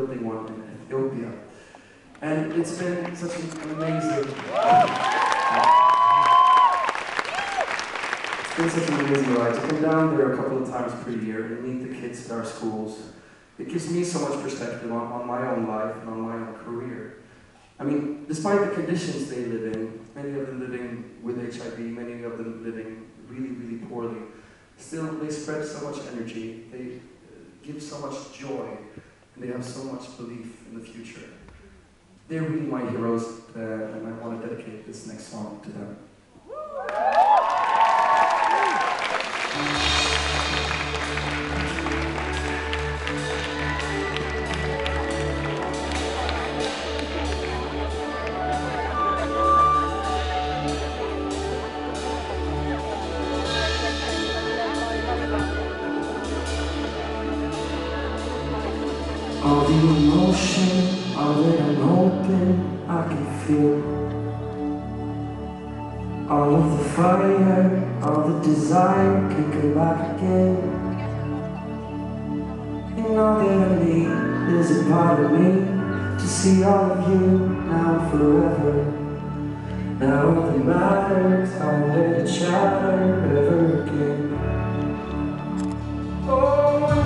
building one in Ethiopia. And it's been such an amazing. It's been such an amazing ride to come down there a couple of times per year and meet the kids at our schools. It gives me so much perspective on, on my own life and on my own career. I mean, despite the conditions they live in, many of them living with HIV, many of them living really, really poorly, still they spread so much energy, they give so much joy, and they have so much belief in the future. They're really my heroes, uh, and I want to dedicate this next song to them. All the emotion, all that I'm hoping I can feel. All of the fire, all the desire can come back again. And all that I need is a part of me to see all of you now forever. Now all that matters, I won't let it shatter ever again. Oh.